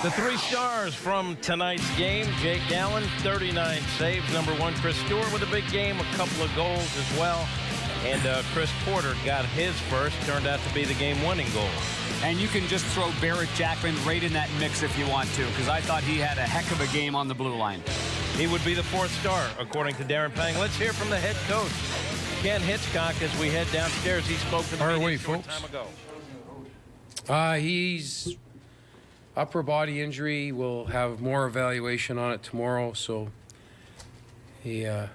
The three stars from tonight's game, Jake Allen, 39 saves. Number one, Chris Stewart with a big game, a couple of goals as well. And uh, Chris Porter got his first, turned out to be the game-winning goal. And you can just throw Barret Jackman right in that mix if you want to, because I thought he had a heck of a game on the blue line. He would be the fourth star, according to Darren Pang. Let's hear from the head coach, Ken Hitchcock, as we head downstairs. He spoke to the Fire media away, a short folks. time ago. Uh, he's upper body injury. We'll have more evaluation on it tomorrow, so he uh,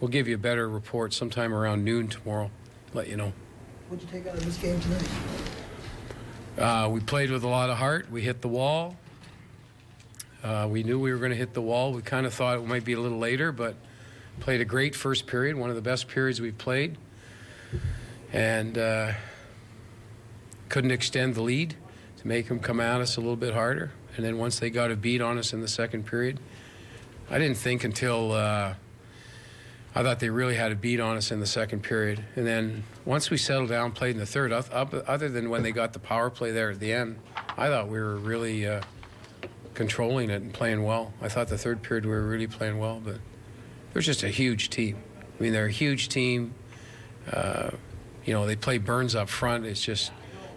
we'll give you a better report sometime around noon tomorrow. Let you know. What'd you take out of this game tonight? Uh, we played with a lot of heart. We hit the wall. Uh, we knew we were going to hit the wall. We kind of thought it might be a little later, but played a great first period, one of the best periods we've played, and uh, couldn't extend the lead to make them come at us a little bit harder. And then once they got a beat on us in the second period, I didn't think until uh, I thought they really had a beat on us in the second period. And then once we settled down, played in the third, other than when they got the power play there at the end, I thought we were really uh, controlling it and playing well. I thought the third period we were really playing well, but they're just a huge team. I mean, they're a huge team. Uh, you know, they play Burns up front. It's just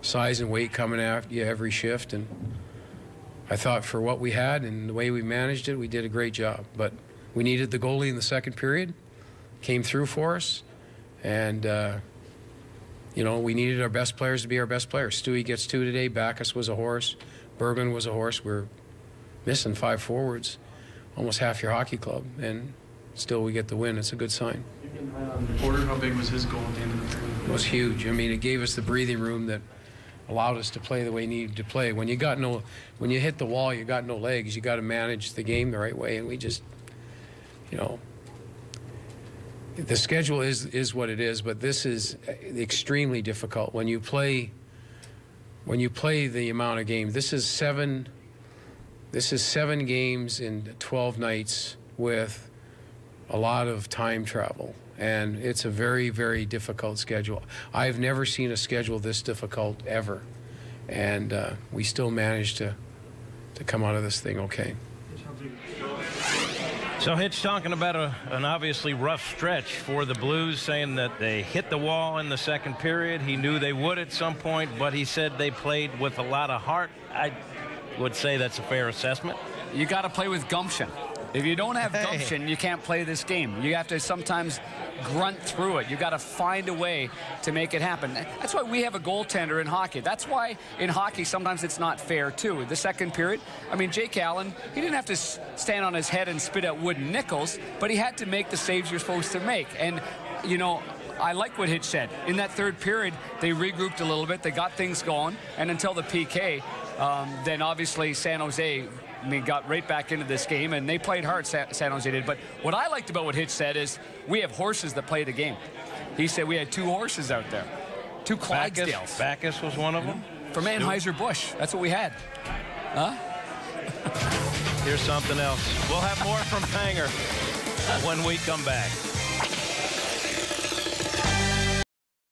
size and weight coming after you every shift. And I thought for what we had and the way we managed it, we did a great job. But we needed the goalie in the second period. Came through for us. And, uh, you know, we needed our best players to be our best players. Stewie gets two today. Backes was a horse. Berglund was a horse. We're missing five forwards, almost half your hockey club. And still we get the win. It's a good sign. Porter, how big was his goal at the end of the period? It was huge. I mean, it gave us the breathing room that allowed us to play the way we needed to play. When you got no, when you hit the wall, you got no legs. You got to manage the game the right way, and we just, you know, the schedule is is what it is. But this is extremely difficult when you play. When you play the amount of games, this is seven. This is seven games in 12 nights with a lot of time travel. And it's a very, very difficult schedule. I've never seen a schedule this difficult ever. And uh, we still managed to, to come out of this thing okay. So Hitch talking about a, an obviously rough stretch for the Blues, saying that they hit the wall in the second period. He knew they would at some point, but he said they played with a lot of heart. I would say that's a fair assessment. You got to play with gumption. If you don't have Hey. gumption, you can't play this game. You have to sometimes grunt through it. You got to find a way to make it happen. That's why we have a goaltender in hockey. That's why in hockey sometimes it's not fair too. The second period, I mean Jake Allen, he didn't have to stand on his head and spit out wooden nickels, but he had to make the saves you're supposed to make. And you know, I like what Hitch said. In that third period, they regrouped a little bit. They got things going, and until the PK, um, then obviously San Jose I mean, got right back into this game, and they played hard, San Jose did. But what I liked about what Hitch said is we have horses that play the game. He said we had two horses out there, two Backes, Clydesdales. Backes was one of them. From mm-hmm. Anheuser-Busch. That's what we had. Huh? Here's something else. We'll have more from Panger when we come back.